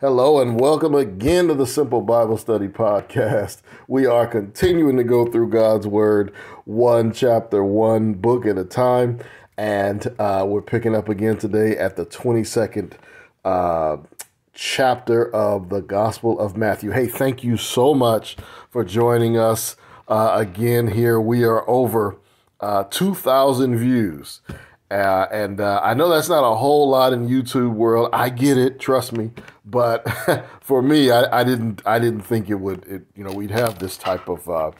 Hello and welcome again to the Simple Bible Study Podcast. We are continuing to go through God's Word one chapter, one book at a time. And uh, we're picking up again today at the 22nd uh, chapter of the Gospel of Matthew. Hey, thank you so much for joining us uh, again here. We are over uh, 2,000 views. Uh, and uh, I know that's not a whole lot in YouTube world. I get it, trust me. But for me, I, I, didn't. I didn't think it would. It, you know, we'd have this type of uh,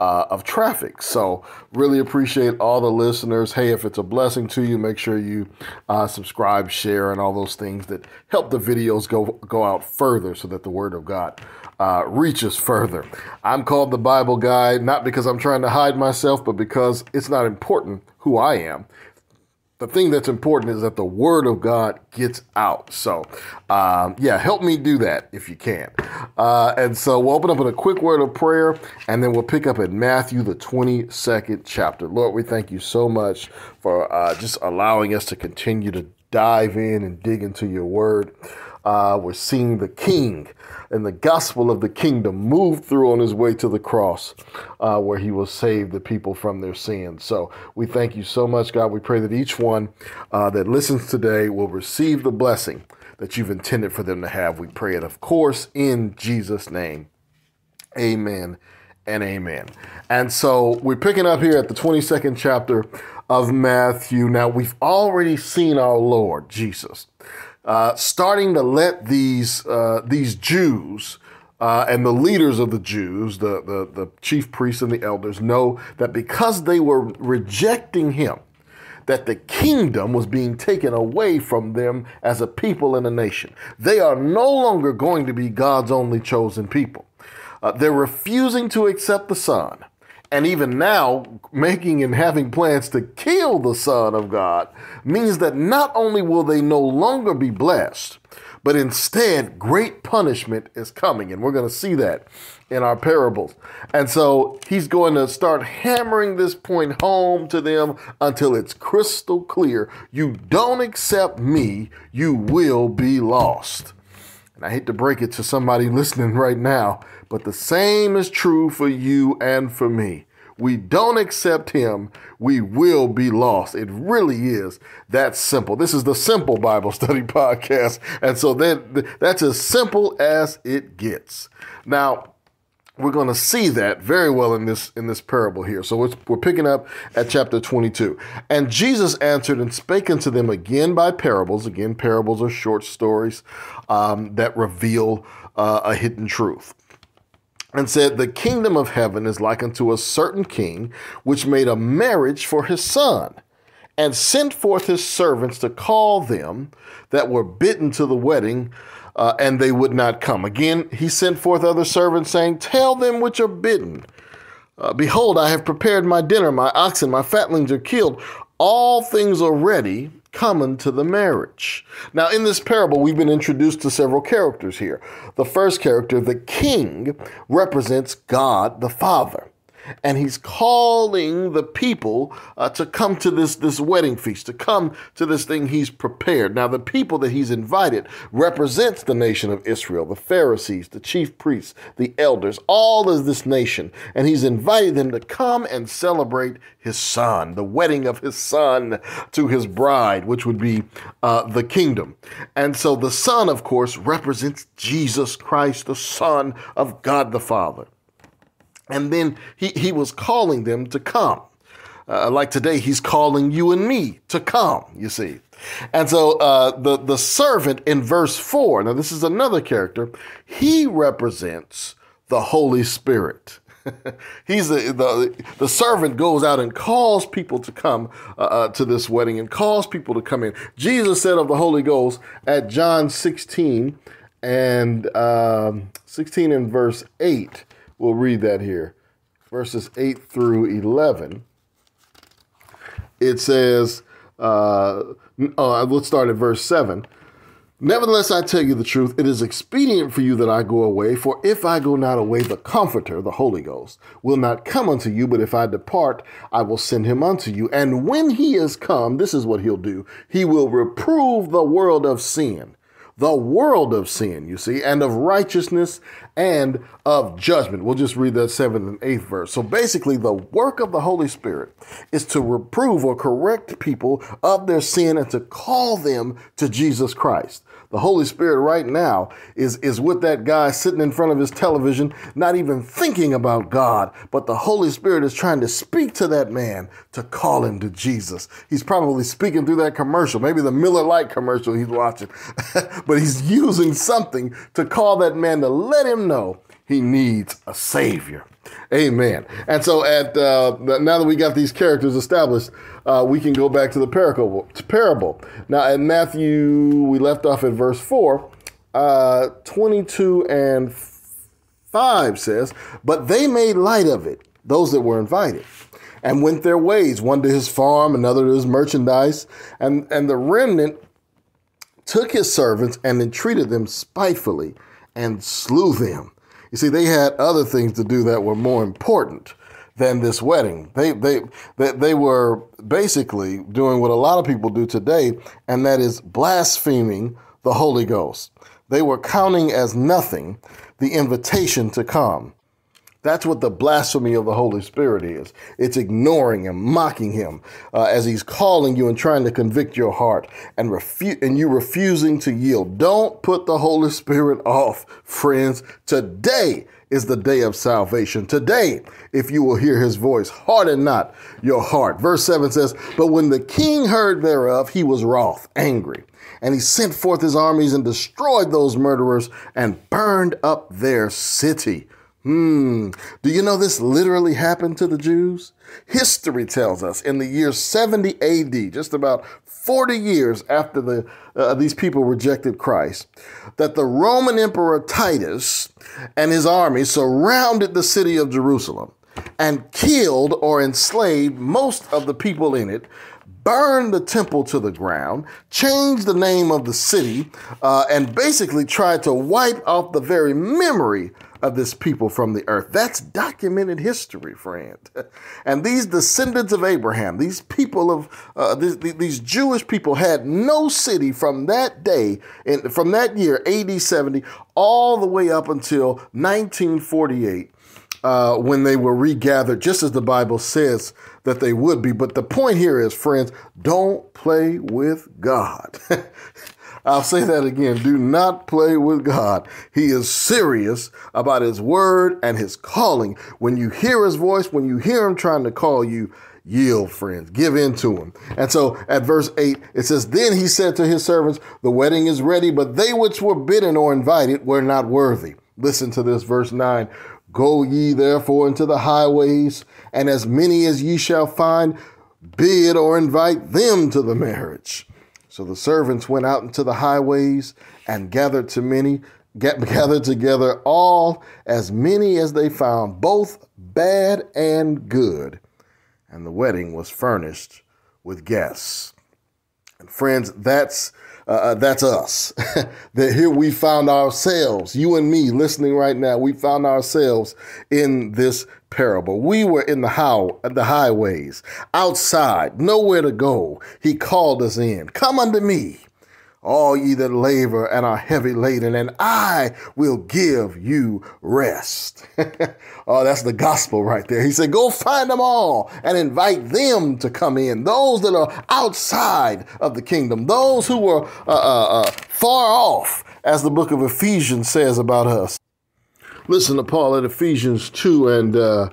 uh, of traffic. So really appreciate all the listeners. Hey, if it's a blessing to you, make sure you uh, subscribe, share, and all those things that help the videos go go out further, so that the Word of God uh, reaches further. I'm called the Bible guy not because I'm trying to hide myself, but because it's not important who I am the thing that's important is that the word of God gets out. So, um, yeah, help me do that if you can. Uh, and so we'll open up with a quick word of prayer, and then we'll pick up at Matthew, the 22nd chapter. Lord, we thank you so much for uh, just allowing us to continue to dive in and dig into your word. Uh, we're seeing the King and the gospel of the kingdom move through on his way to the cross, uh, where he will save the people from their sins. So we thank you so much, God. We pray that each one uh, that listens today will receive the blessing that you've intended for them to have. We pray it, of course, in Jesus' name. Amen and amen. And so we're picking up here at the 22nd chapter of Matthew. Now, we've already seen our Lord Jesus uh, starting to let these uh, these Jews uh, and the leaders of the Jews, the, the the chief priests and the elders, know that because they were rejecting him, that the kingdom was being taken away from them as a people and a nation. They are no longer going to be God's only chosen people. Uh, they're refusing to accept the Son and even now making and having plans to kill the Son of God means that not only will they no longer be blessed, but instead great punishment is coming. And we're going to see that in our parables. And so he's going to start hammering this point home to them until it's crystal clear. You don't accept me, you will be lost. And I hate to break it to somebody listening right now, but the same is true for you and for me. We don't accept him, we will be lost. It really is that simple. This is the Simple Bible Study Podcast. And so that, that's as simple as it gets. Now, we're going to see that very well in this in this parable here. So we're, picking up at chapter 22. And Jesus answered and spake unto them again by parables. Again, parables are short stories um, that reveal uh, a hidden truth and said, The kingdom of heaven is like unto a certain king, which made a marriage for his son, and sent forth his servants to call them that were bidden to the wedding, uh, and they would not come. Again, he sent forth other servants, saying, Tell them which are bidden. Uh, Behold, I have prepared my dinner, my oxen, my fatlings are killed. All things are ready coming to the marriage. Now, in this parable, we've been introduced to several characters here. The first character, the king, represents God the Father and he's calling the people uh, to come to this this wedding feast to come to this thing he's prepared. Now the people that he's invited represents the nation of israel the pharisees the chief priests the elders all of this nation. And he's invited them to come and celebrate his son the wedding of his son to his bride which would be uh, the kingdom. And so the son of course represents jesus christ the son of god the father and then he, he was calling them to come. Uh, like today, he's calling you and me to come, you see. And so uh, the, the servant in verse 4, now this is another character, he represents the Holy Spirit. He's the, the, the servant goes out and calls people to come uh, uh, to this wedding and calls people to come in. Jesus said of the Holy Ghost at John 16 and um, 16 and verse 8 We'll read that here. Verses 8 through 11. It says, uh, uh, let's start at verse 7. Nevertheless, I tell you the truth, it is expedient for you that I go away, for if I go not away, the Comforter, the Holy Ghost, will not come unto you, but if I depart, I will send him unto you. And when he is come, this is what he'll do he will reprove the world of sin the world of sin, you see, and of righteousness and of judgment. We'll just read that seventh and eighth verse. So basically, the work of the Holy Spirit is to reprove or correct people of their sin and to call them to Jesus Christ. The Holy Spirit right now is, is with that guy sitting in front of his television, not even thinking about God, but the Holy Spirit is trying to speak to that man to call him to Jesus. He's probably speaking through that commercial, maybe the Miller Lite commercial he's watching, but he's using something to call that man to let him know he needs a Savior. Amen. And so, at uh, now that we got these characters established, uh, we can go back to the parable. Parable. Now, in Matthew, we left off at verse four. Uh, 22 and 5 says, But they made light of it, those that were invited, and went their ways, one to his farm, another to his merchandise. And, and the remnant took his servants and entreated them spitefully and slew them. You see, they had other things to do that were more important than this wedding. They they they, they were basically doing what a lot of people do today, and that is blaspheming the Holy Ghost. They were counting as nothing the invitation to come. That's what the blasphemy of the Holy Spirit is. It's ignoring him, mocking him uh, as he's calling you and trying to convict your heart and, refu- and you refusing to yield. Don't put the Holy Spirit off, friends. Today is the day of salvation. Today, if you will hear his voice, harden not your heart. Verse 7 says, But when the king heard thereof, he was wroth, angry. And he sent forth his armies and destroyed those murderers and burned up their city. Hmm. Do you know this literally happened to the Jews? History tells us in the year 70 AD, just about 40 years after the, uh, these people rejected Christ, that the Roman Emperor Titus and his army surrounded the city of Jerusalem and killed or enslaved most of the people in it, burned the temple to the ground, changed the name of the city, uh, and basically tried to wipe off the very memory of this people from the earth. That's documented history, friend. And these descendants of Abraham, these people of uh, these, these, Jewish people, had no city from that day, in, from that year, AD 70, all the way up until 1948. Uh, when they were regathered, just as the Bible says that they would be. But the point here is, friends, don't play with God. I'll say that again. Do not play with God. He is serious about His word and His calling. When you hear His voice, when you hear Him trying to call you, yield, friends. Give in to Him. And so at verse 8, it says, Then He said to His servants, The wedding is ready, but they which were bidden or invited were not worthy. Listen to this, verse 9. Go ye therefore into the highways, and as many as ye shall find, bid or invite them to the marriage. So the servants went out into the highways and gathered to many, gathered together all as many as they found, both bad and good. And the wedding was furnished with guests. And friends, that's uh, uh that's us. that here we found ourselves, you and me listening right now, we found ourselves in this parable. We were in the how the highways, outside, nowhere to go. He called us in. Come unto me, all ye that labor and are heavy laden, and I will give you rest. oh, that's the gospel right there. He said, Go find them all and invite them to come in. Those that are outside of the kingdom, those who are uh, uh, uh, far off, as the book of Ephesians says about us. Listen to Paul at Ephesians 2 and uh,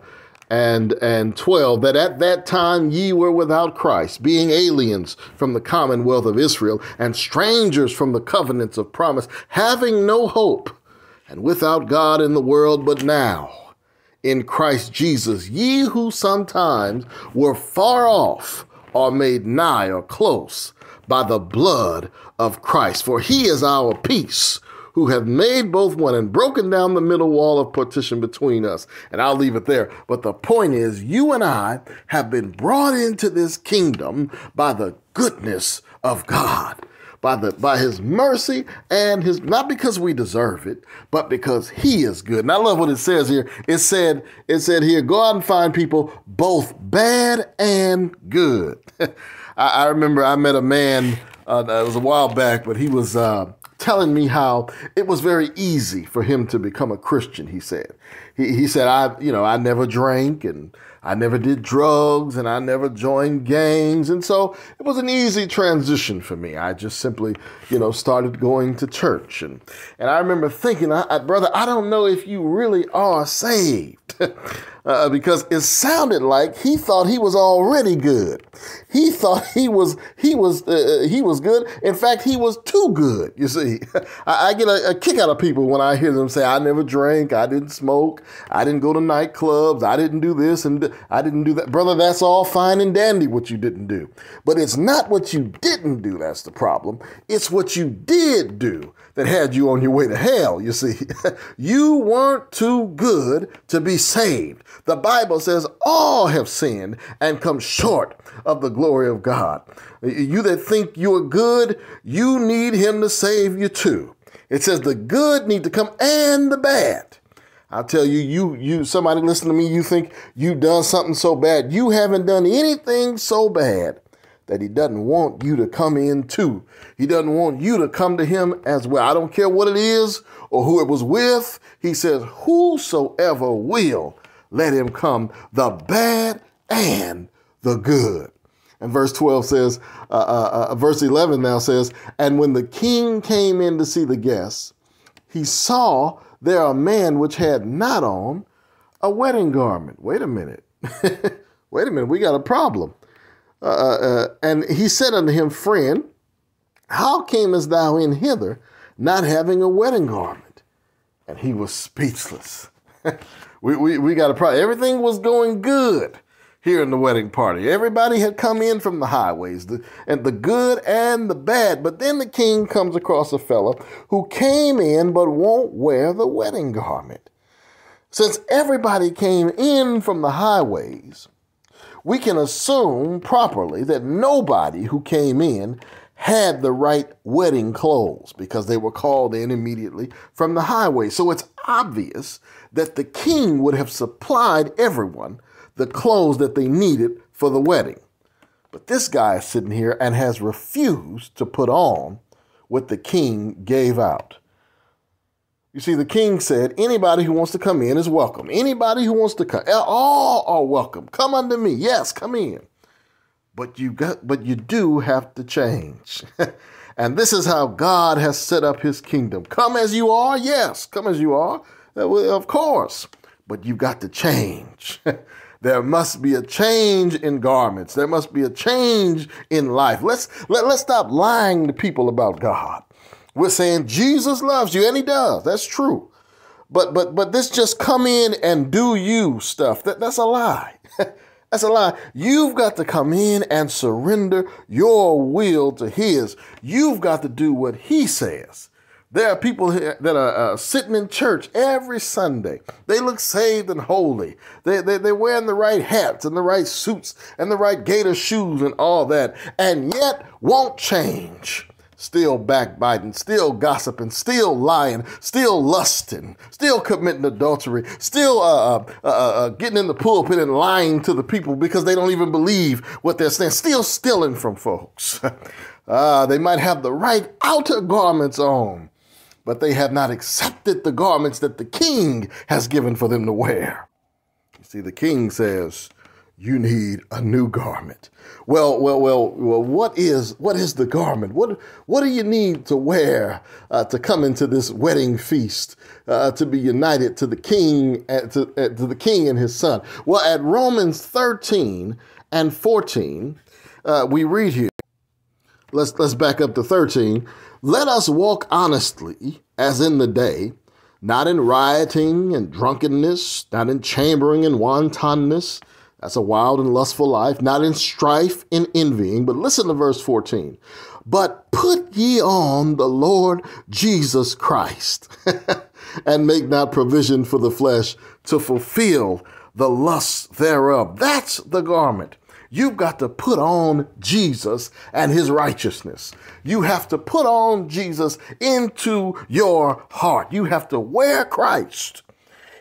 and and 12 that at that time ye were without Christ being aliens from the commonwealth of Israel and strangers from the covenants of promise having no hope and without God in the world but now in Christ Jesus ye who sometimes were far off are made nigh or close by the blood of Christ. For he is our peace who have made both one and broken down the middle wall of partition between us. And I'll leave it there. But the point is, you and I have been brought into this kingdom by the goodness of God. By the by his mercy and his not because we deserve it, but because he is good. And I love what it says here. It said, it said here, go out and find people both bad and good. I, I, remember I met a man, uh, it was a while back, but he was uh, telling me how it was very easy for him to become a Christian, he said. He, he said, I, you know, I never drank and I never did drugs and I never joined gangs. And so it was an easy transition for me. I just simply, you know, started going to church. And, and I remember thinking, I, I, brother, I don't know if you really are saved. uh, because it sounded like he thought he was already good. He thought he was he was uh, uh he was good. In fact, he was too good. You see, I, I get a, a, kick out of people when I hear them say, "I never drank, I didn't smoke, I didn't go to nightclubs, I didn't do this and I didn't do that." Brother, that's all fine and dandy what you didn't do, but it's not what you didn't do that's the problem. It's what you did do that had you on your way to hell. You see, you weren't too good to be saved. The Bible says all have sinned and come short of the glory of God. You that think you are good, you need him to save you too. It says the good need to come and the bad. I'll tell you, you, you, somebody listen to me, you think you've done something so bad. You haven't done anything so bad that he doesn't want you to come in too. He doesn't want you to come to him as well. I don't care what it is or who it was with. He says, Whosoever will let him come, the bad and the good. And verse 12 says, uh, uh, uh, verse 11 now says, And when the king came in to see the guests, he saw there a man which had not on a wedding garment. Wait a minute. Wait a minute. We got a problem. Uh, uh, uh, and he said unto him, Friend, how camest thou in hither, not having a wedding garment? And he was speechless. we, we, we got a problem. Everything was going good here in the wedding party. Everybody had come in from the highways, the, and the good and the bad. But then the king comes across a fellow who came in but won't wear the wedding garment. Since everybody came in from the highways, we can assume properly that nobody who came in had the right wedding clothes because they were called in immediately from the highway. So it's obvious that the king would have supplied everyone the clothes that they needed for the wedding. But this guy is sitting here and has refused to put on what the king gave out. You see, the king said, anybody who wants to come in is welcome. Anybody who wants to come, all are welcome. Come unto me. Yes, come in. But you got, but you do have to change. and this is how God has set up his kingdom. Come as you are. Yes, come as you are. Uh, of course. But you've got to change. There must be a change in garments. There must be a change in life. Let's let, let's stop lying to people about God. We're saying Jesus loves you, and he does. That's true. But but but this just come in and do you stuff. That, that's a lie. That's a lie. You've got to come in and surrender your will to His. You've got to do what He says. There are people that are uh, sitting in church every Sunday. They look saved and holy. They, they, they're wearing the right hats and the right suits and the right gator shoes and all that, and yet won't change. Still backbiting, still gossiping, still lying, still lusting, still committing adultery, still uh, uh, uh, uh getting in the pulpit and lying to the people because they don't even believe what they're saying, still stealing from folks. Ah, they might have the right outer garments on, but they have not accepted the garments that the king has given for them to wear. You see, the king says, you need a new garment. Well, well, well, well. What is what is the garment? What what do you need to wear uh, to come into this wedding feast uh, to be united to the king uh, to, uh, to the king and his son? Well, at Romans thirteen and fourteen, uh, we read here. Let's let's back up to thirteen. Let us walk honestly as in the day, not in rioting and drunkenness, not in chambering and wantonness. That's a wild and lustful life, not in strife and envying. But listen to verse 14. But put ye on the Lord Jesus Christ, and make not provision for the flesh to fulfill the lusts thereof. That's the garment You've got to put on Jesus and his righteousness. You have to put on Jesus into your heart. You have to wear Christ.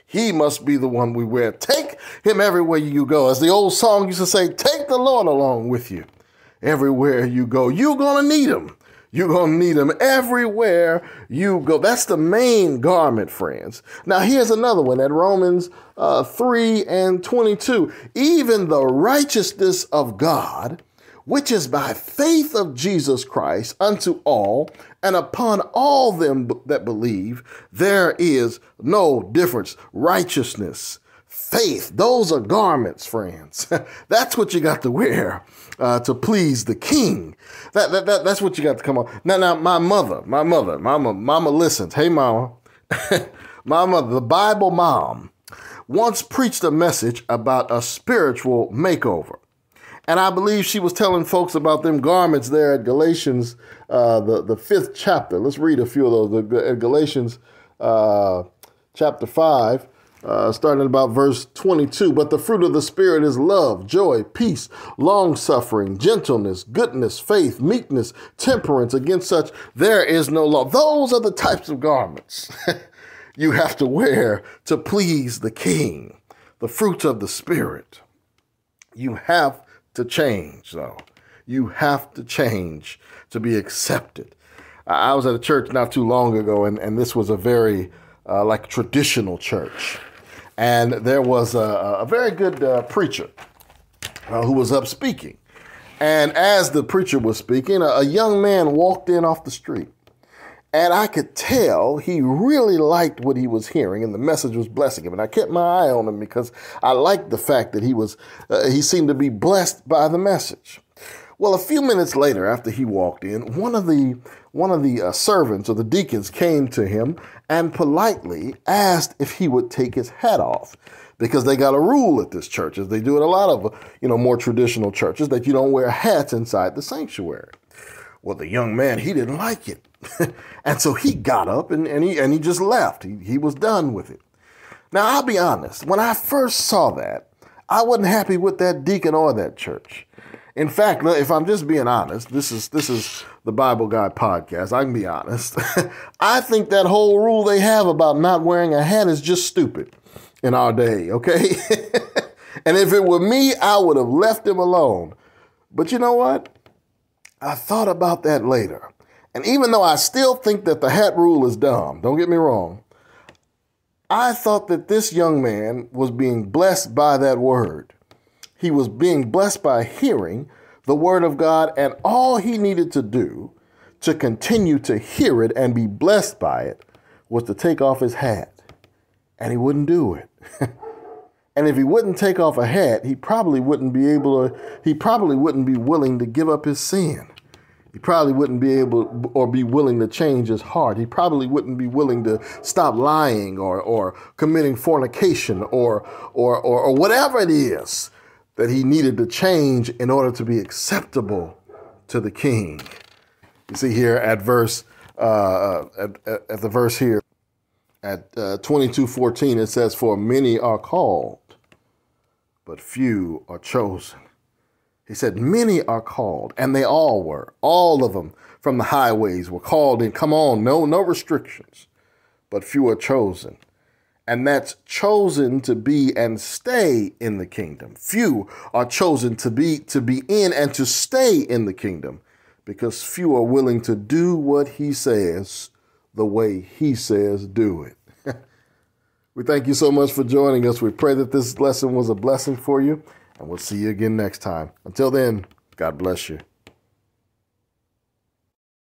He must be the one we wear. Take him everywhere you go. As the old song used to say, take the Lord along with you everywhere you go. You're going to need him. You're going to need them everywhere you go. That's the main garment, friends. Now, here's another one at Romans uh, 3 and 22. Even the righteousness of God, which is by faith of Jesus Christ unto all and upon all them that believe, there is no difference. Righteousness, faith, those are garments, friends. That's what you got to wear uh, to please the king. That, that, that, that's what you got to come on. Now, now, my mother, my mother, mama, mama listens. Hey, mama, mama, the Bible mom once preached a message about a spiritual makeover. And I believe she was telling folks about them garments there at Galatians, uh, the, the fifth chapter. Let's read a few of those. At Galatians uh, chapter 5, uh, starting about verse 22. But the fruit of the Spirit is love, joy, peace, long suffering, gentleness, goodness, faith, meekness, temperance. Against such, there is no law. Those are the types of garments you have to wear to please the King. The fruits of the Spirit. You have to change, though. You have to change to be accepted. I was at a church not too long ago, and, and this was a very uh, like traditional church and there was a, a very good uh, preacher uh, who was up speaking. And as the preacher was speaking, a, a young man walked in off the street. And I could tell he really liked what he was hearing, and the message was blessing him. And I kept my eye on him because I liked the fact that he was uh, he seemed to be blessed by the message. Well, a few minutes later, after he walked in, one of the one of the uh, servants or the deacons came to him and politely asked if he would take his hat off because they got a rule at this church, as they do at a lot of you know more traditional churches, that you don't wear hats inside the sanctuary. Well, the young man he didn't like it, and so he got up and, and he and he just left. He he was done with it. Now I'll be honest, when I first saw that, I wasn't happy with that deacon or that church. In fact, if I'm just being honest, this is this is the Bible Guy podcast. I can be honest. I think that whole rule they have about not wearing a hat is just stupid in our day, okay? and if it were me, I would have left him alone. But you know what? I thought about that later. And even though I still think that the hat rule is dumb, don't get me wrong, I thought that this young man was being blessed by that word. He was being blessed by hearing the word of God, and all he needed to do to continue to hear it and be blessed by it was to take off his hat. And he wouldn't do it. and if he wouldn't take off a hat, he probably wouldn't be able to, he probably wouldn't be willing to give up his sin. He probably wouldn't be able or be willing to change his heart. He probably wouldn't be willing to stop lying or, or committing fornication or, or, or, or whatever it is that he needed to change in order to be acceptable to the king. You see here at verse uh, at, at, at, the verse here at uh, 22:14 it says for many are called but few are chosen. He said many are called and they all were. All of them from the highways were called in. Come on, no no restrictions. But few are chosen and that's chosen to be and stay in the kingdom. Few are chosen to be to be in and to stay in the kingdom because few are willing to do what he says the way he says do it. we thank you so much for joining us. We pray that this lesson was a blessing for you, and we'll see you again next time. Until then, God bless you.